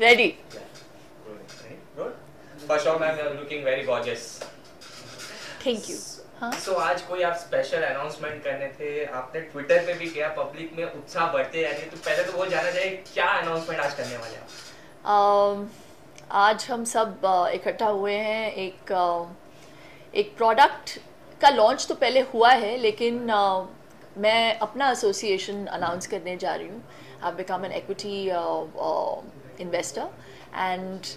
Ready? First of all, ma'am, you're looking very gorgeous. Thank you. हाँ सो आज कोई आप स्पेशल अनाउंसमेंट करने थे आपने ट्विटर पे भी किया पब्लिक में उत्साह बढ़ते यानी तो पहले तो वो जानना चाहिए क्या अनाउंसमेंट आज करने वाले आप um, आज हम सब uh, इकट्ठा हुए हैं एक uh, एक प्रोडक्ट का लॉन्च तो पहले हुआ है लेकिन uh, मैं अपना एसोसिएशन अनाउंस करने जा रही हूँ I become an equity investor and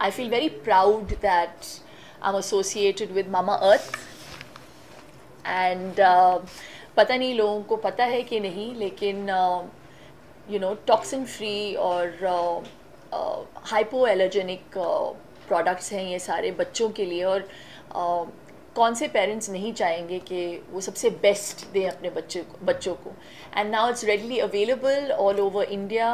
I feel very proud that I'm associated with Mama Earth and uh, पता नहीं लोगों को पता है कि नहीं लेकिन यू नो टॉक्सिन फ्री और हाइपो एलर्जेनिक प्रोडक्ट्स हैं ये सारे बच्चों के लिए और uh, कौन से पेरेंट्स नहीं चाहेंगे कि वो सबसे बेस्ट दें अपने बच्चे को बच्चों को। And now it's readily available all over India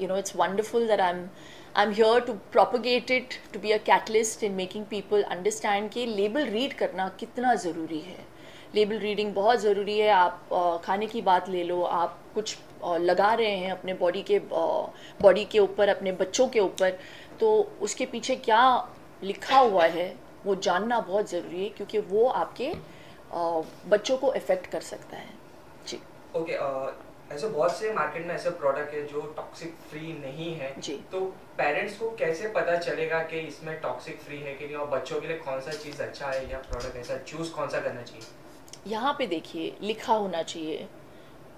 you know it's wonderful that I am I am here to propagate it to be a catalyst in making people understand कि लेबल रीड करना कितना ज़रूरी है। Label reading बहुत ज़रूरी है। आप uh, खाने की बात ले लो आप कुछ uh, लगा रहे हैं अपने बॉडी के बॉडी uh, के ऊपर अपने बच्चों के ऊपर तो उसके पीछे क्या लिखा हुआ है? वो जानना बहुत ज़रूरी है क्योंकि वो आपके बच्चों को इफ़ेक्ट कर सकता है। जी। ओके ऐसे बहुत से मार्केट में ऐसे प्रोडक्ट है जो टॉक्सिक फ्री नहीं है। जी। तो पेरेंट्स को कैसे पता चलेगा कि इसमें टॉक्सिक फ्री है कि नहीं और बच्चों के लिए कौन सा चीज़ अच्छा है या प्रोडक्ट ऐसा चूज़ कौन सा करना चाहिए? यहाँ पे देखिए लिखा होना चाहिए।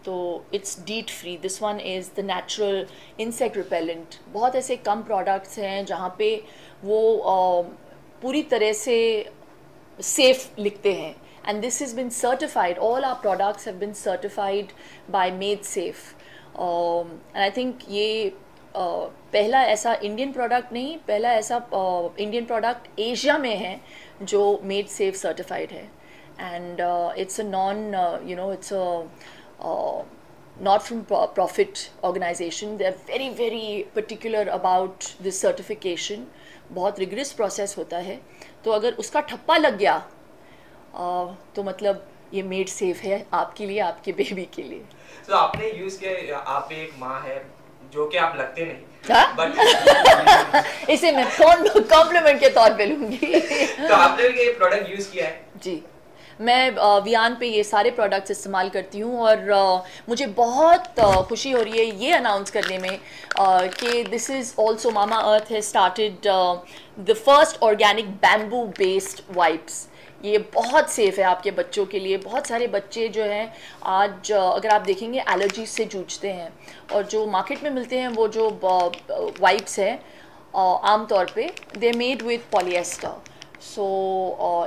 तो it's DEET free this one is the natural insect repellent बहुत ऐसे कम प्रोडक्ट्स हैं जहाँ पे वो पूरी तरह से सेफ़ लिखते हैं. And this is been certified all are products have been certified by made safe and I think ये uh, पहला ऐसा इंडियन प्रोडक्ट नहीं पहला ऐसा इंडियन प्रोडक्ट एशिया में है जो मेड सेफ़ सर्टिफाइड है. And it's a non you know it's a not from profit organization. They're very very particular about this certification. बहुत रिग्रेस प्रोसेस होता है तो अगर उसका ठप्पा लग गया आ, तो मतलब ये मेड सेफ़ है आपके लिए आपके बेबी के लिए। तो आपने यूज़ किया आप एक माँ है जो कि आप लगते नहीं? बट इसे मैं कॉम्प्लीमेंट के तौर पे लूँगी। तो आपने ये प्रोडक्ट यूज़ किया है? जी। मैं वियान पे ये सारे प्रोडक्ट्स इस्तेमाल करती हूँ और मुझे बहुत खुशी हो रही है ये अनाउंस करने में कि this is also Mama Earth है started the first organic bamboo based wipes ये बहुत सेफ़ है आपके बच्चों के लिए। बहुत सारे बच्चे जो हैं, आज अगर आप देखेंगे एलर्जी से जूझते हैं और जो मार्केट में मिलते हैं वो जो वाइप्स हैं आम तौर पे they made with polyester so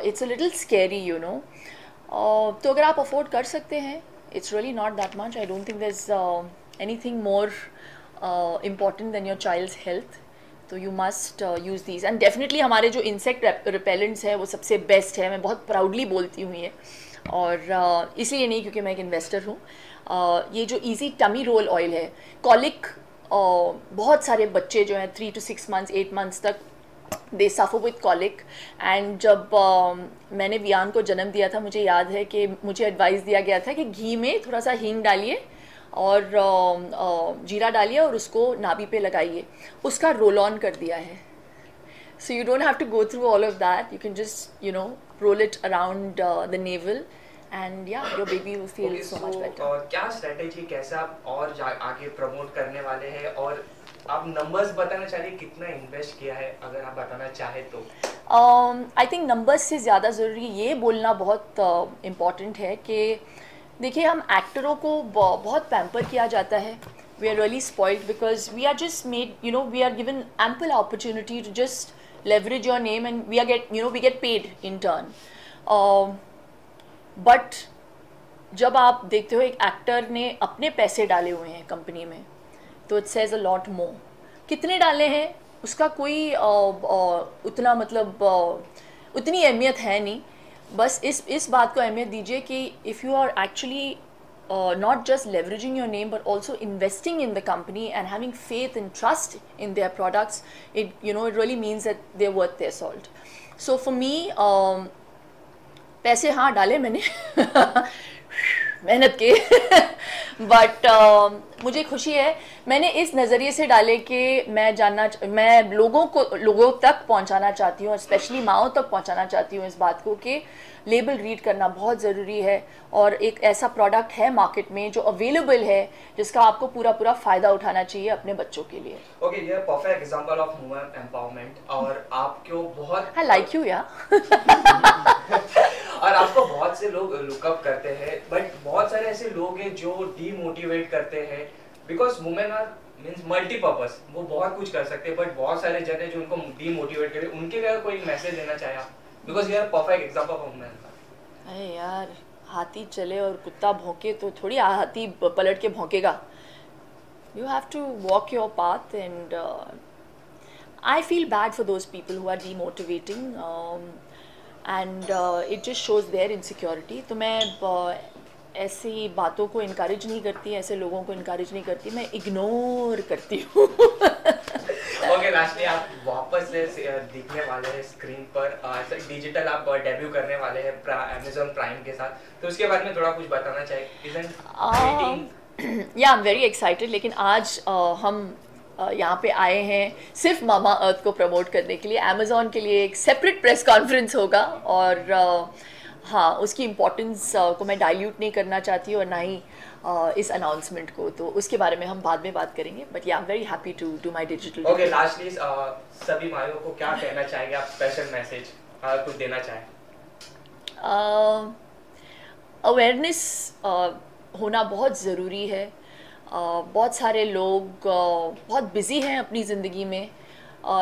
it's a little scary you know तो अगर आप अफोर्ड कर सकते हैं it's really not that much I don't think there is anything more important than your child's health तो you must use these and definitely हमारे जो insect repellents हैं वो सबसे बेस्ट है. मैं बहुत प्राउडली बोलती हूँ ये. और uh, इसलिए नहीं क्योंकि मैं एक इन्वेस्टर हूँ. Uh, ये जो इजी टमी रोल ऑयल है कॉलिक uh, बहुत सारे बच्चे जो हैं three to six months eight months तक they suffer with colic and जब um, मैंने वियान को जन्म दिया था मुझे याद है कि मुझे एडवाइस दिया गया था कि घी में थोड़ा सा हींग डालिए और um, uh, जीरा डालिए और उसको नाभि पे लगाइए। उसका रोल ऑन कर दिया है। So you don't have to go through all of that you can just you know roll it around the navel and या your baby feel so much better क्या स्ट्रेटजी कैसे आप और आगे प्रमोट करने वाले हैं? और आप नंबर्स बताना चाहिए कितना इन्वेस्ट किया है अगर आप बताना चाहे तो? आई थिंक नंबर्स से ज़्यादा ज़रूरी ये बोलना बहुत इंपॉर्टेंट uh, है कि देखिए हम एक्टरों को बहुत पैम्पर किया जाता है। We are really spoiled because we are just made you know we are given ample opportunity to just leverage your name and are get you know we get paid in turn. Uh, but जब आप देखते हो एक actor ने अपने पैसे डाले हुए हैं कंपनी में तो it says a lot more कितने डाले हैं? उसका कोई आ, आ, उतना मतलब आ, उतनी अहमियत है नहीं। बस इस इस बात को अहमियत दीजिए कि if you are actually not just leveraging your name but also investing in the company and having faith in trust in their products it you know it really means that they're worth their salt so for me पैसे हाँ डाले मैंने। मेहनत की। But uh, मुझे खुशी है। मैंने इस नज़रिए से डाले कि मैं जानना मैं लोगों को लोगों तक पहुंचाना चाहती हूँ स्पेशली माओ तक पहुंचाना चाहती हूँ इस बात को कि लेबल रीड करना बहुत ज़रूरी है और एक ऐसा प्रोडक्ट है मार्केट में जो अवेलेबल है जिसका आपको पूरा पूरा फ़ायदा उठाना चाहिए अपने बच्चों के लिए। ओके ये perfect example of women empowerment और आपको बहुत आई लाइक यू या और आपको बहुत से लोग लुकअप करते हैं बट बहुत सारे ऐसे लोग हैं जो डीमोटिवेट करते हैं because women are means multipurpose वो बहुत कुछ कर सकते हैं बट बहुत सारे जन है जो उनको डीमोटिवेट करते उनके लिए कोई मैसेज देना चाहे आप because you are perfect example of women अरे यार हाथी चले और कुत्ता भौंके तो थोड़ी हाथी पलट के भौंकेगा। You have to walk your path and I feel bad for for people who are um, and it just shows their insecurity तो मैं uh, ऐसी बातों को इनक्रेज नहीं करती ऐसे लोगों को इनक्रेज नहीं करती मैं इग्नोर करती हूँ। ओके लास्टली आप वापस से दिखने वाले हैं स्क्रीन पर। डिजिटल आप डेब्यू करने वाले हैं अमेजोन प्राइम के साथ। तो उसके बारे में थोड़ा कुछ बताना चाहिए या आई एम वेरी एक्साइटेड लेकिन आज uh, हम यहाँ पे आए हैं सिर्फ़ मामा अर्थ को प्रमोट करने के लिए। अमेज़ोन के लिए एक सेपरेट प्रेस कॉन्फ्रेंस होगा और हाँ उसकी इम्पोर्टेंस को मैं डाइल्यूट नहीं करना चाहती और ना ही इस अनाउंसमेंट को। तो उसके बारे में हम बाद में बात करेंगे। But yeah very happy to do my digital okay lastly सभी माइयों को क्या कहना चाहेंगे आप स्पेशल मैसेज कुछ देना चाहें। अवेयरनेस uh, uh, होना बहुत ज़रूरी है। Uh, बहुत सारे लोग uh, बहुत बिज़ी हैं अपनी ज़िंदगी में।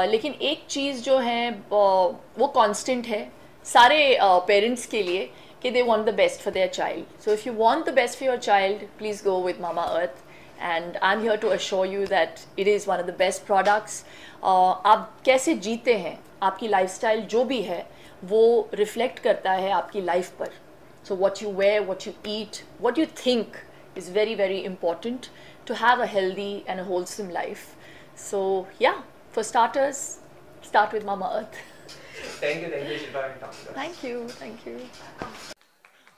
लेकिन एक चीज़ जो है वो कांस्टेंट है सारे पेरेंट्स के लिए। कि they want the best for their child so if you want the best for your child please go with Mama Earth and I am here to assure you that it is one of the best products आप कैसे जीते हैं आपकी lifestyle जो भी है वो reflect करता है आपकी लाइफ पर. So what you wear what you eat what you think is very, very important to have a healthy and a wholesome life. So, yeah, for starters, start with Mama thank you thank you Shilpa and doctor thank you thank you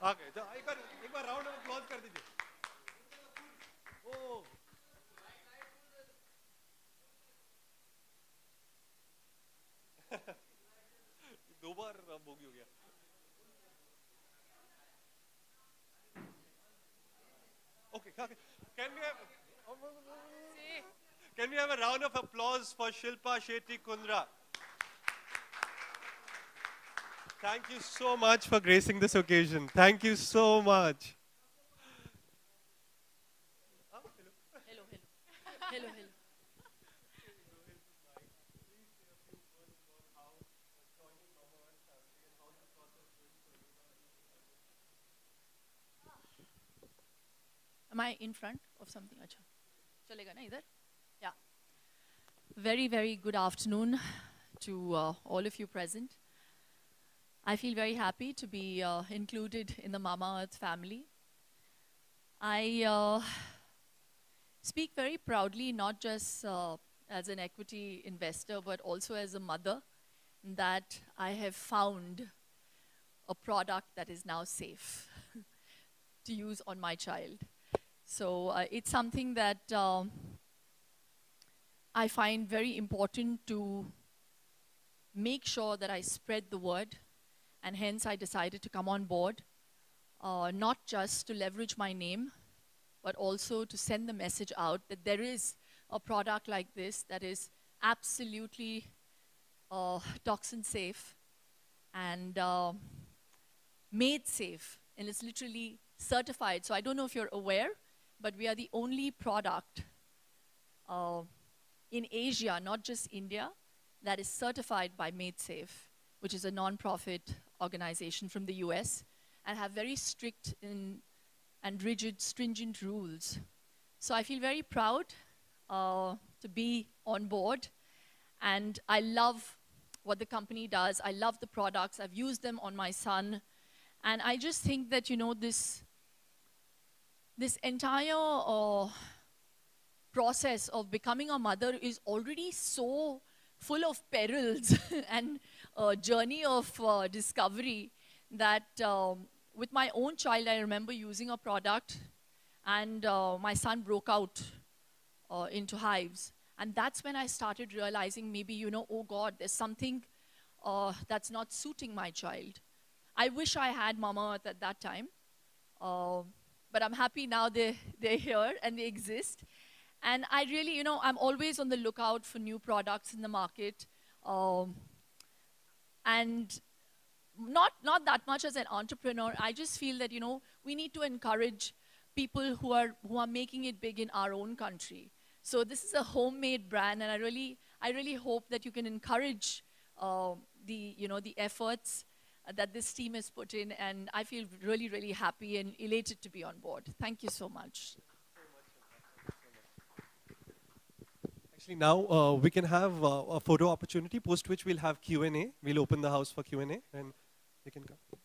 okay तो एक बार एक बार round of applause कर दीजिए। ओ दो बार हो गया। Okay can we have Can we have a round of applause for Shilpa Shetty Kundra? Thank you so much for gracing this occasion. Thank you so much. hello, hello. Hello, hello. Am I in front of something? Acha. Chalega na idhar? Yeah. Very, very good afternoon to uh, all of you present. I feel very happy to be uh, included in the Mama Earth family. I uh, speak very proudly, not just uh, as an equity investor, but also as a mother, that I have found a product that is now safe to use on my child. So uh, it's something that uh, I find very important to make sure that I spread the word, and hence I decided to come on board, uh, not just to leverage my name, but also to send the message out that there is a product like this that is absolutely uh, toxin safe and uh, made safe, and it's literally certified. So I don't know if you're aware, but we are the only product uh, in Asia, not just India, that is certified by MadeSafe, which is a non-profit organization from the US, and have very strict in, and rigid, stringent rules. So I feel very proud uh, to be on board, and I love what the company does. I love the products. I've used them on my son, and I just think that, you know, this this entire uh, process of becoming a mother is already so full of perils and a journey of uh, discovery that um, with my own child, I remember using a product and uh, my son broke out uh, into hives. And that's when I started realizing maybe, you know, oh God, there's something uh, that's not suiting my child. I wish I had Mama at that time. Uh, but I'm happy now they, they're here and they exist. And I really, you know, I'm always on the lookout for new products in the market. Um, and not, not that much as an entrepreneur, I just feel that, you know, we need to encourage people who are, who are making it big in our own country. So this is a homemade brand, and I really, I really hope that you can encourage uh, the, you know, the efforts that this team has put in, and I feel really, really happy and elated to be on board. Thank you so much. Actually, now uh, we can have uh, a photo opportunity, post which we'll have Q&A. We'll open the house for Q&A, and you can come.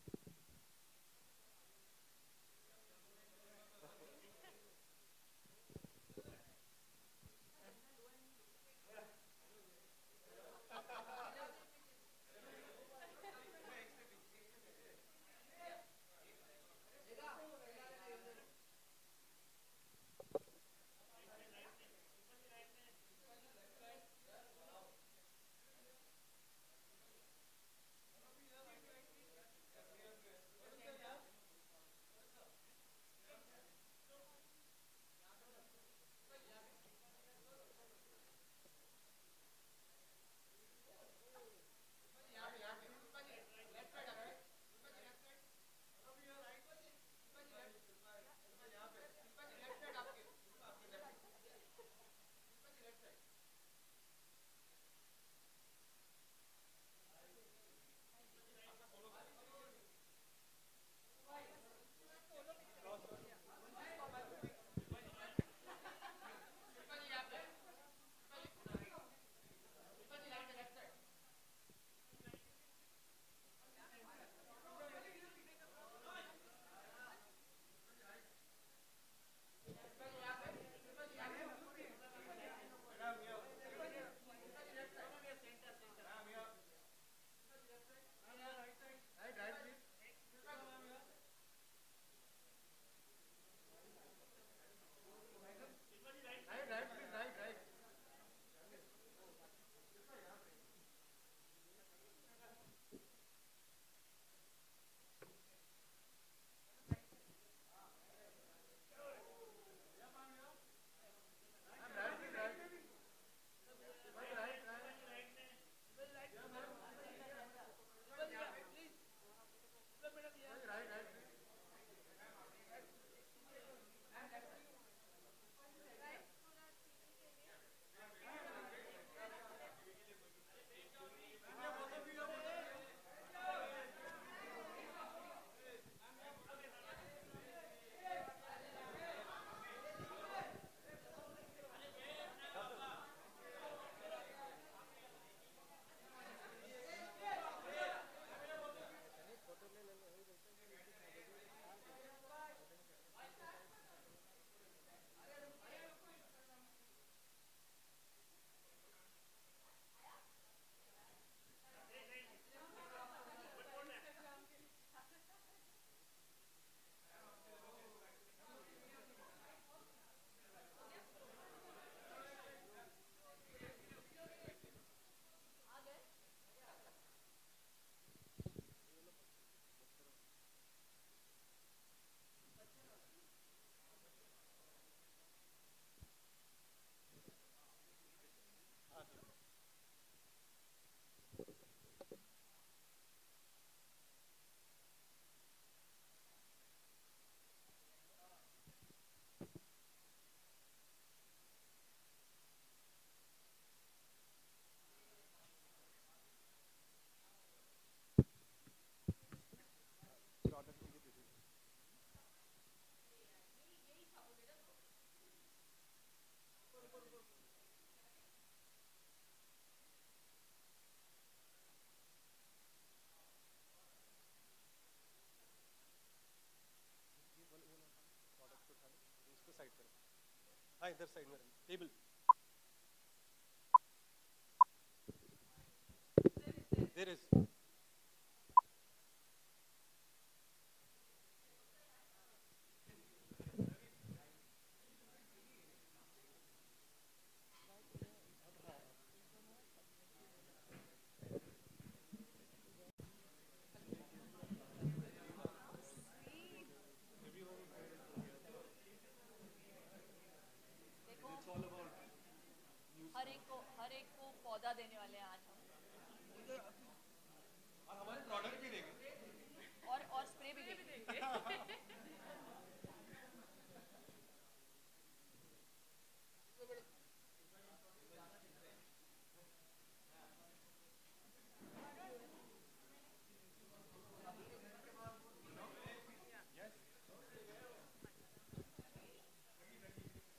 either side table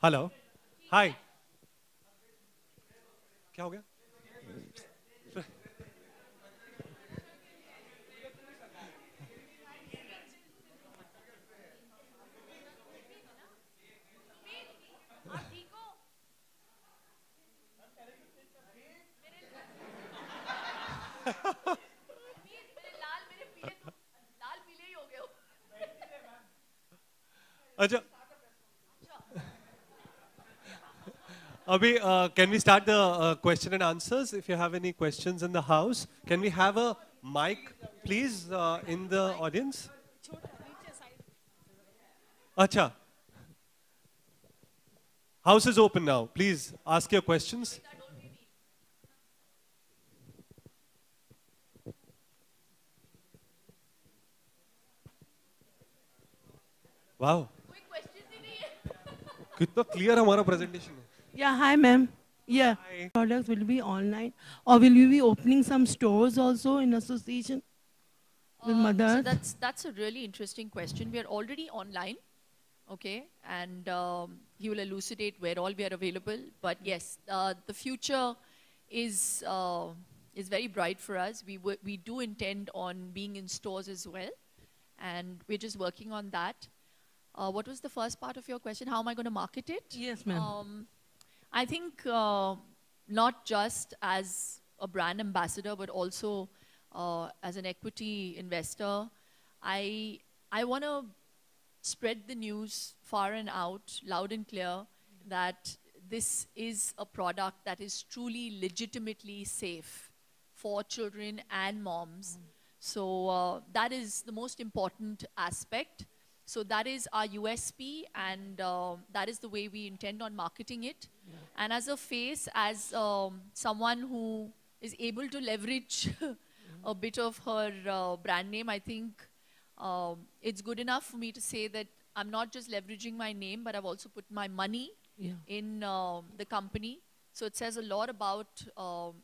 hello hi क्या हो गया? अच्छा Abhi, uh, can we start the uh, question and answers? If you have any questions in the house, can we have a mic, please, uh, in the audience? Acha. House is open now. Please ask your questions. Wow. कोई question ही नहीं है कितना clear हमारा presentation है. Yeah, hi, ma'am. Yeah, Hi. products will be online, or will you be opening some stores also in association with Um, Mother so that's that's a really interesting question. We are already online, okay, and um, he will elucidate where all we are available. But yes, uh, the future is uh, is very bright for us. We w- we do intend on being in stores as well, and we're just working on that. Uh, what was the first part of your question? How am I going to market it? Yes, ma'am. Um, I think uh, not just as a brand ambassador, but also uh, as an equity investor. I I want to spread the news far and out, loud and clear, that this is a product that is truly legitimately safe for children and moms. So uh, that is the most important aspect. So that is our USP, and uh, that is the way we intend on marketing it. And as a face, as um, someone who is able to leverage a bit of her uh, brand name, I think um, it's good enough for me to say that I'm not just leveraging my name, but I've also put my money Yeah. in um, the company. So it says a lot about um,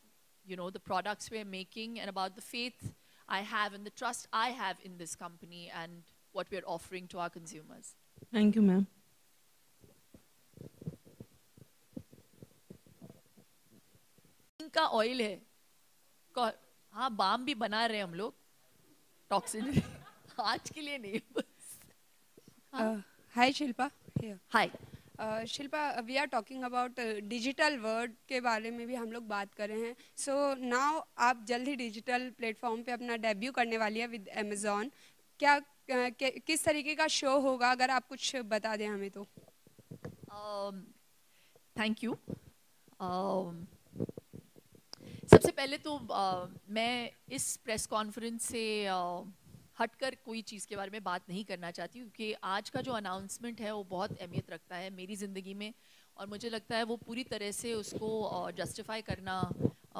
you know the products we're making and about the faith I have and the trust I have in this company and what we're offering to our consumers. Thank you, ma'am. इनका oil है। हाँ balm भी बना रहे हम लोग। Toxin आज के लिए नहीं बस। Uh, hi hi Uh, Shilpa we are talking about digital word के बारे में भी हम लोग बात कर रहे हैं। सो so, नाउ आप जल्द ही डिजिटल प्लेटफॉर्म पे अपना डेब्यू करने वाली है विद अमेजोन क्या uh, किस तरीके का शो होगा अगर आप कुछ बता दें हमें तो? थैंक यू सबसे पहले तो uh, मैं इस प्रेस कॉन्फ्रेंस से हटकर कोई चीज़ के बारे में बात नहीं करना चाहती क्योंकि आज का जो अनाउंसमेंट है वो बहुत अहमियत रखता है मेरी ज़िंदगी में और मुझे लगता है वो पूरी तरह से उसको जस्टिफाई करना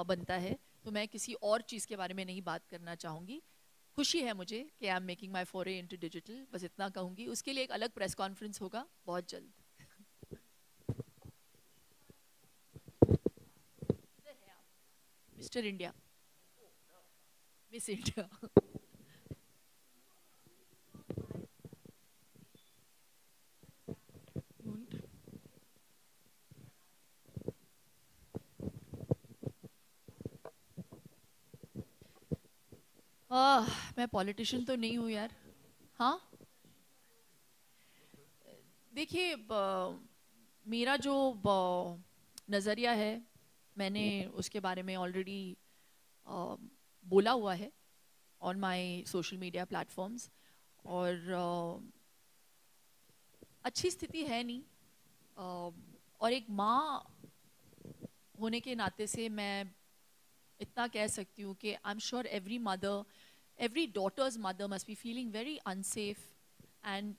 बनता है। तो मैं किसी और चीज़ के बारे में नहीं बात करना चाहूँगी। खुशी है मुझे कि I am making my foray into digital बस इतना कहूँगी। उसके लिए एक अलग प्रेस कॉन्फ्रेंस होगा बहुत जल्द। Mister India. Miss India. आह, मैं पॉलिटिशियन तो नहीं हूँ यार। हाँ? देखिए मेरा जो नज़रिया है मैंने उसके बारे में ऑलरेडी बोला हुआ है on my social media platforms और अ, अच्छी स्थिति है नहीं। अ, और एक माँ होने के नाते से मैं इतना कह सकती हूँ कि I am sure every mother every daughter's mother must be feeling very unsafe and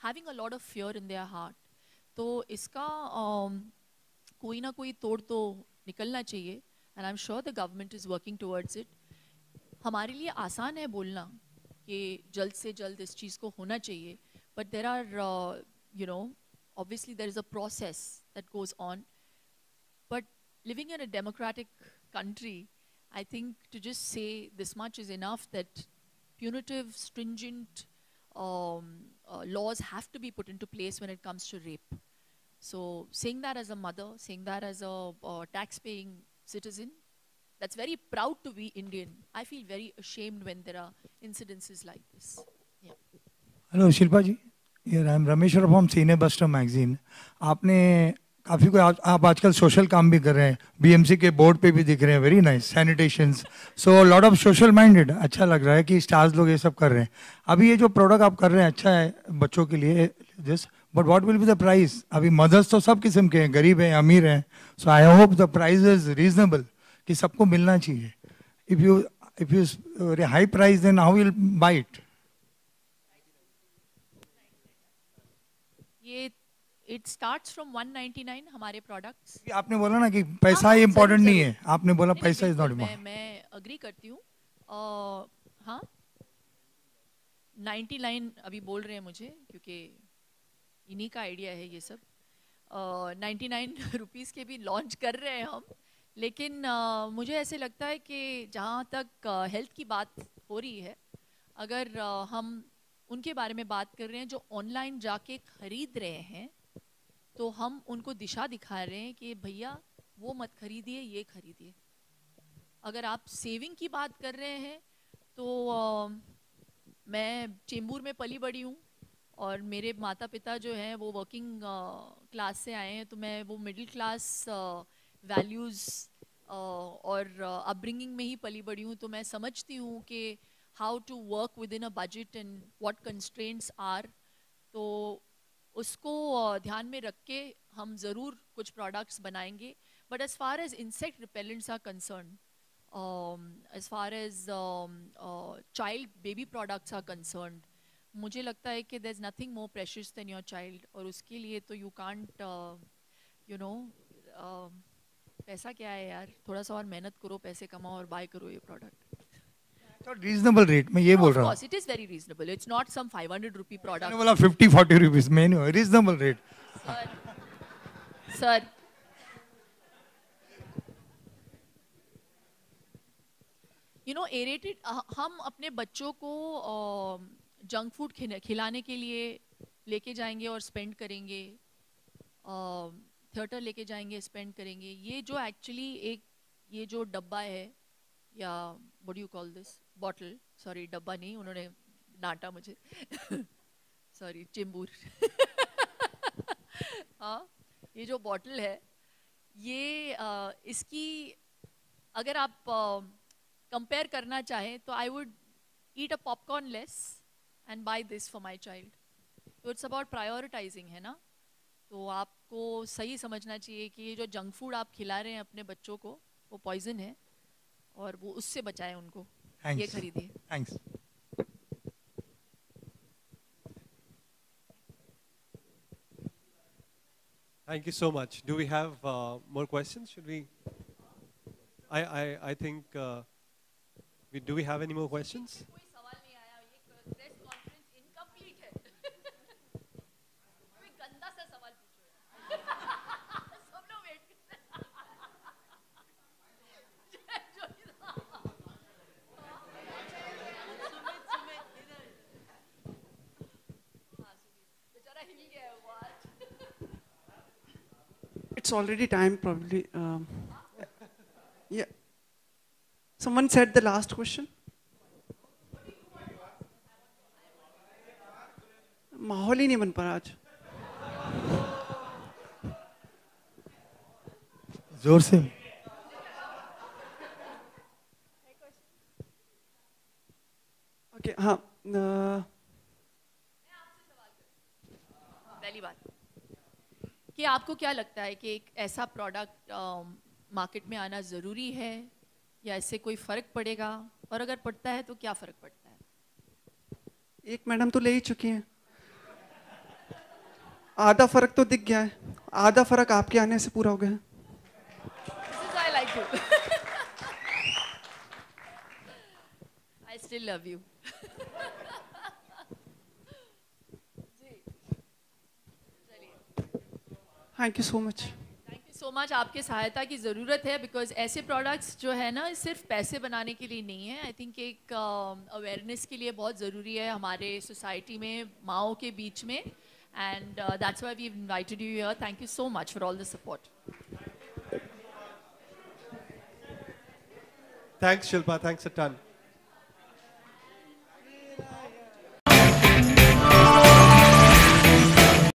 having a lot of fear in their heart तो इसका um, कोई ना कोई तोड़ तो निकलना चाहिए and I am sure the government is working towards it हमारे लिए आसान है बोलना कि जल्द से जल्द इस चीज़ को होना चाहिए but there are you know obviously there is a process that goes on but living in a democratic country I think to just say this much is enough that punitive stringent laws have to be put into place when it comes to rape so saying that as a mother saying that as a uh, tax paying citizen that's very proud to be Indian. I feel very ashamed when there are incidences like this. Yeah. Hello Shilpa ji यार I am Ramesh from cine buster magazine आपने काफ़ी कोई आप, आजकल social काम भी कर रहे हैं बीएमसी के बोर्ड पे भी दिख रहे हैं very nice sanitation so lot of social minded अच्छा लग रहा है कि स्टार्स लोग ये सब कर रहे हैं अभी ये जो प्रोडक्ट आप कर रहे हैं अच्छा है बच्चों के लिए this but what will be the price अभी मदर्स तो सब किस्म के हैं गरीब हैं अमीर हैं। So I hope the price is reasonable कि सबको मिलना चाहिए। If you if you very high price then how will buy it ये इट स्टार्ट्स फ्रॉम 199 हमारे प्रोडक्ट्स आपने बोला ना कि पैसा हाँ, इम्पोर्टेंट नहीं है। आपने बोला नहीं, पैसा इज़ नॉट मैं इम्पोर्टेंट मैं अग्री करती हूँ। अ, हाँ? 99 अभी बोल रहे हैं मुझे क्योंकि इन्हीं का आइडिया है ये सब। नाइन्टी नाइन रुपीज़ के भी लॉन्च कर रहे हैं हम लेकिन अ, मुझे ऐसे लगता है कि जहाँ तक हेल्थ की बात हो रही है अगर अ, हम उनके बारे में बात कर रहे हैं जो ऑनलाइन जाके खरीद रहे हैं तो हम उनको दिशा दिखा रहे हैं कि भैया वो मत खरीदिए ये खरीदिए। अगर आप सेविंग की बात कर रहे हैं तो अ, मैं चेंबूर में पली बड़ी हूँ और मेरे माता पिता जो हैं, वो वर्किंग क्लास से आए हैं तो मैं वो मिडिल क्लास वैल्यूज़ और अपब्रिंगिंग में ही पली बड़ी हूँ तो मैं समझती हूँ कि how to work within a budget and what constraints are तो उसको ध्यान में रख के हम ज़रूर कुछ प्रोडक्ट्स बनाएँगे। But as far as insect repellents are concern as far as child baby products are concerned मुझे लगता है कि there is nothing more precious than your child और उसके लिए तो यू कांट यू नो पैसा क्या है यार? थोड़ा सा और मेहनत करो पैसे कमाओ और बाय करो ये प्रोडक्ट रीजनेबल रेट मैं ये बोल रहा हूँ। It is very reasonable it's not some 500 rupee product बोला फिफ्टी फोर्टी रुपीज़ में reasonable rate sir you know aerated हम अपने बच्चों को जंक फ़ूड खिलाने के लिए लेके जाएँगे और स्पेंड करेंगे थिएटर लेके जाएँगे स्पेंड करेंगे। ये जो एक्चुअली एक ये जो डब्बा है या what you call this bottle sorry डब्बा नहीं उन्होंने डांटा मुझे। सॉरी चिंबूर। हाँ ये जो बॉटल है ये अ, इसकी अगर आप कंपेयर करना चाहें तो I would eat a popcorn less and buy this for my child तो इट्स अबाउट प्रायोरिटाइजिंग है ना तो आपको सही समझना चाहिए कि ये जो जंक फ़ूड आप खिला रहे हैं अपने बच्चों को वो पॉइजन है और वो उससे बचाएँ उनको Thanks. ये खरीदिए thanks Thank you so much. Do we have uh, more questions? Should we? I, I, I think, uh, we, do we have any more questions? It's already time, probably. Um, yeah. Someone said the last question. माहौल ही नहीं बन पा रहा आज जोर से क्या लगता है कि एक ऐसा प्रोडक्ट मार्केट um, में आना ज़रूरी है? या इससे कोई फ़र्क पड़ेगा? और अगर पड़ता है तो क्या फ़र्क पड़ता है? एक मैडम तो ले ही चुकी हैं। आधा फ़र्क तो दिख गया है। आधा फ़र्क आपके आने से पूरा हो गया है। I still love you. Thank you so much thank you so much आपके सहायता की ज़रूरत है बिकॉज़ ऐसे प्रोडक्ट्स जो है ना सिर्फ़ पैसे बनाने के लिए नहीं है. आई थिंक एक अवेयरनेस uh, के लिए बहुत ज़रूरी है हमारे सोसाइटी में माओ के बीच में. And that's why we invited you here thank you so much for all the support Thanks, Shilpa. Thanks a ton.